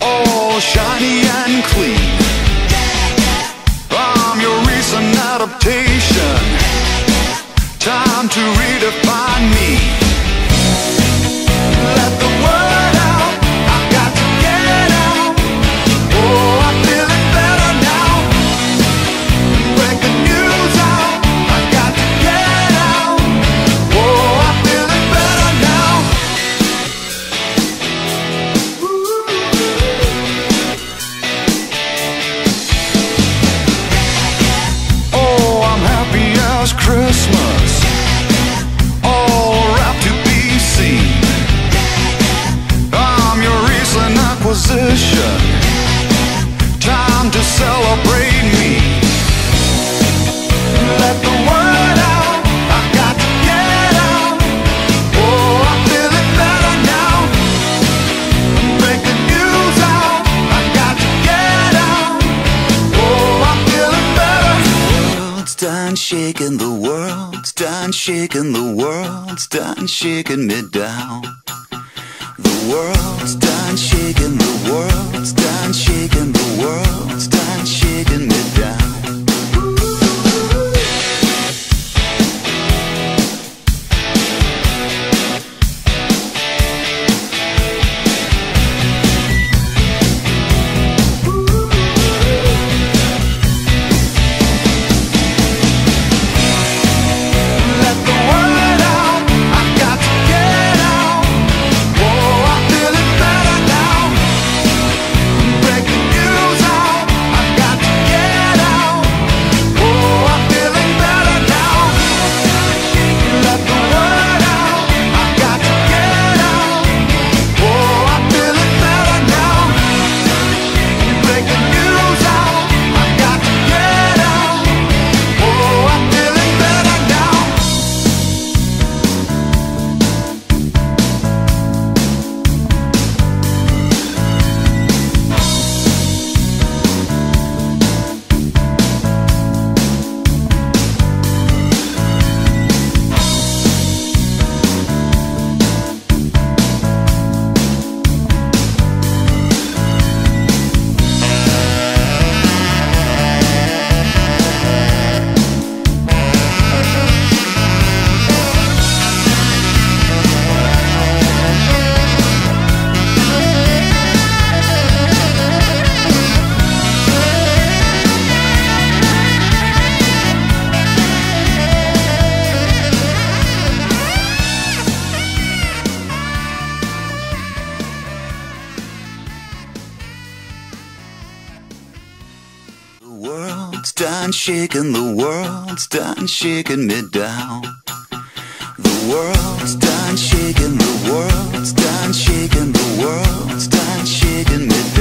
all shiny and clean. I'm your recent adaptation. Christmas all wrapped to be seen. I'm your recent acquisition. done shaking the world's done shaking the world's done shaking me down. The world's done shaking the world's done shaking the world's done shaking me down. world's done shaking, the world's done shaking me down. The world's done shaking, the world's done shaking, the world's done shaking me down.